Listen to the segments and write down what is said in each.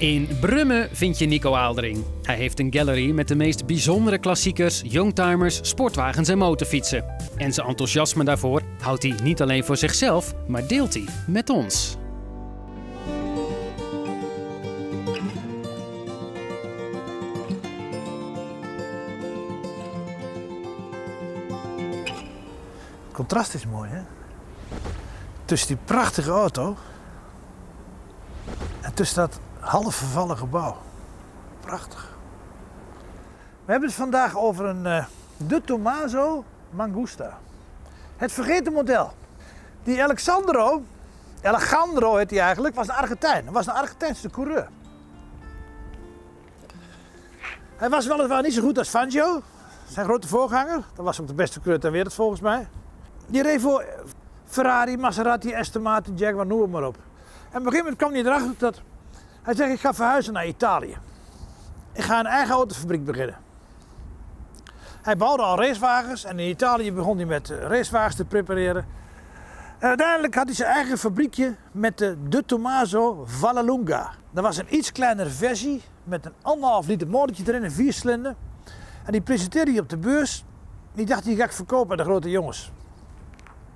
In Brummen vind je Nico Aaldering. Hij heeft een gallery met de meest bijzondere klassiekers, youngtimers, sportwagens en motorfietsen. En zijn enthousiasme daarvoor houdt hij niet alleen voor zichzelf, maar deelt hij met ons. Het contrast is mooi, hè? Tussen die prachtige auto en tussen dat half vervallen gebouw. Prachtig. We hebben het vandaag over een eh, De Tomaso Mangusta. Het vergeten model. Die Alexandro, Alejandro heet hij eigenlijk, was een Argentijn. Hij was een Argentijnse coureur. Hij was weliswaar niet zo goed als Fangio, zijn grote voorganger. Dat was ook de beste coureur ter wereld volgens mij. Die reed voor Ferrari, Maserati, Aston Martin, Jaguar, noem maar op. En op een gegeven moment kwam hij erachter dat hij zegt: Ik ga verhuizen naar Italië. Ik ga een eigen autofabriek beginnen. Hij bouwde al racewagens en in Italië begon hij met eh, racewagens te prepareren. En uiteindelijk had hij zijn eigen fabriekje met de De Tomaso Vallelunga. Dat was een iets kleinere versie met een anderhalf liter motortje erin, een viercilinder. En die presenteerde hij op de beurs. Die dacht, die ga ik verkopen aan de grote jongens.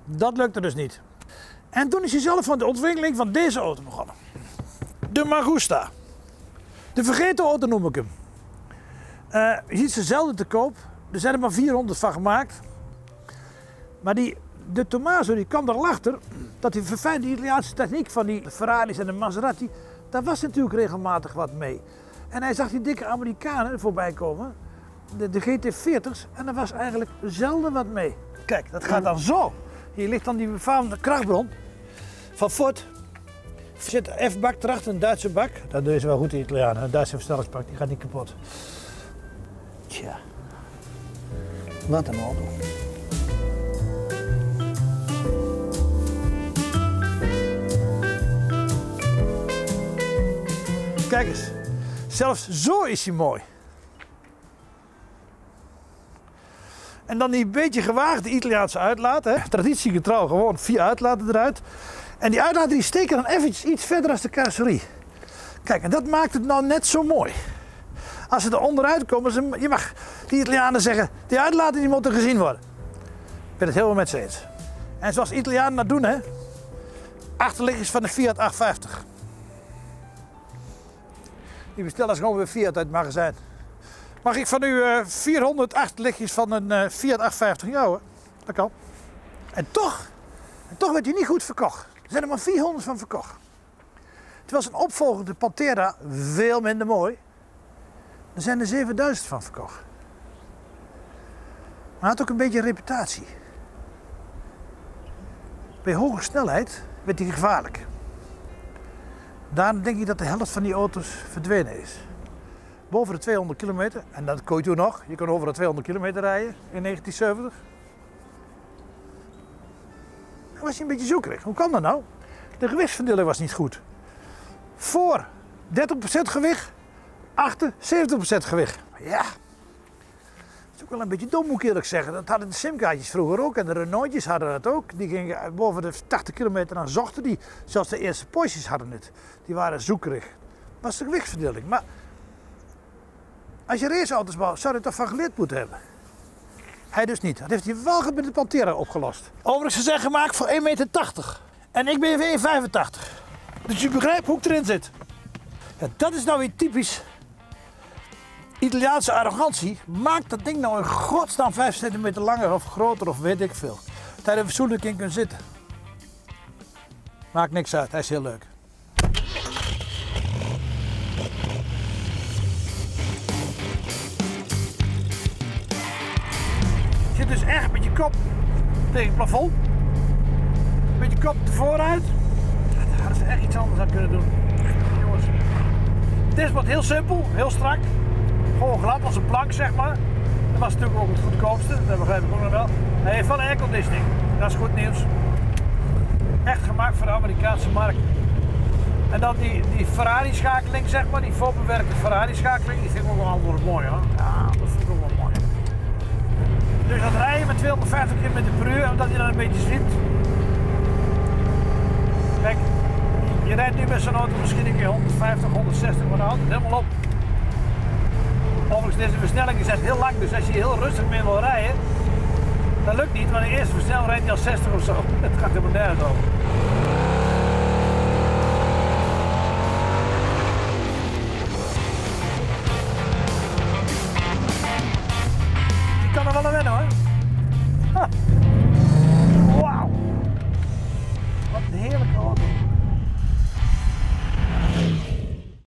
Dat lukte dus niet. En toen is hij zelf van de ontwikkeling van deze auto begonnen. De Magusta. De vergeten auto noem ik hem. Eh, je ziet ze zelden te koop. Er zijn er maar 400 van gemaakt. Maar die, de Tomaso die kwam erachter dat die verfijnde Italiaanse techniek van die Ferraris en de Maserati, daar was natuurlijk regelmatig wat mee. En hij zag die dikke Amerikanen voorbij komen, de, de GT40's, en er was eigenlijk zelden wat mee. Kijk, dat gaat dan zo. Hier ligt dan die befaamde krachtbron van Ford. Er zit een F-bak erachter, een Duitse bak. Dat doen ze wel goed, de Italianen. Een Duitse versnellingsbak, die gaat niet kapot. Tja, wat een auto. Kijk eens, zelfs zo is hij mooi. En dan die beetje gewaagde Italiaanse uitlaat, hè? traditiegetrouw gewoon vier uitlaten eruit. En die uitlaten die steken dan eventjes iets verder als de carrosserie. Kijk, en dat maakt het nou net zo mooi. Als ze er onderuit komen, ze, je mag die Italianen zeggen, die uitlaten die moeten gezien worden. Ik ben het helemaal met ze eens. En zoals Italianen dat doen, hè. Achterliggers van de Fiat 850. Die bestellen ze gewoon weer Fiat uit het magazijn. Mag ik van u eh 400 achterlichtjes van een eh, Fiat 850? Ja hoor, dat kan. En toch, en toch werd hij niet goed verkocht. Er zijn er maar 400 van verkocht. Terwijl zijn opvolger, de Pantera, veel minder mooi. Er zijn er 7000 van verkocht. Maar hij had ook een beetje reputatie. Bij hoge snelheid werd hij gevaarlijk. Daarom denk ik dat de helft van die auto's verdwenen is. Boven de 200 kilometer, en dat kon je toen nog, je kon over de 200 kilometer rijden in 1970. Dan was hij een beetje zoekerig. Hoe kan dat nou? De gewichtsverdeling was niet goed. Voor 30% gewicht, achter 70% gewicht. Ja, dat is ook wel een beetje dom moet ik eerlijk zeggen. Dat hadden de simkaartjes vroeger ook en de Renaultjes hadden dat ook. Die gingen boven de 80 kilometer dan zochten die. Zelfs de eerste Porsches hadden het. Die waren zoekerig. Dat was de gewichtsverdeling. Maar als je raceauto's bouwt, zou je toch van geleerd moeten hebben. Hij dus niet. Dat heeft hij wel met de Pantera opgelost. Overigens, zijn gemaakt voor 1,80 meter. En ik ben 1,85. Dus je begrijpt hoe ik erin zit. Dat is nou weer typisch Italiaanse arrogantie. Maak dat ding nou in godsnaam 5 centimeter langer of groter of weet ik veel. Dat je er fatsoenlijk in kunt zitten. Maakt niks uit, hij is heel leuk. Zit dus echt met je kop tegen het plafond. Met je kop vooruit. Daar hadden ze echt iets anders aan kunnen doen. Jongens. Dit wordt heel simpel, heel strak. Gewoon glad als een plank, zeg maar. Dat was natuurlijk ook het goedkoopste, dat begrijp ik ook nog wel. Hij heeft wel airconditioning, dat is goed nieuws. Echt gemaakt voor de Amerikaanse markt. En dan die, die Ferrari-schakeling, zeg maar, die voorbewerkte Ferrari-schakeling, die vind ik ook wel altijd mooi hoor. Ja, dat vind ik ook wel mooi. Dus dat rijden met 250 km per uur, omdat je dan een beetje zit. Kijk, Je rijdt nu met zo'n auto misschien een keer 150, 160, maar dan houdt helemaal op. Overigens, deze versnelling is echt heel lang, dus als je heel rustig mee wil rijden, dat lukt niet, want de eerste versnelling rijdt je al 60 of zo. Het gaat helemaal nergens over. up.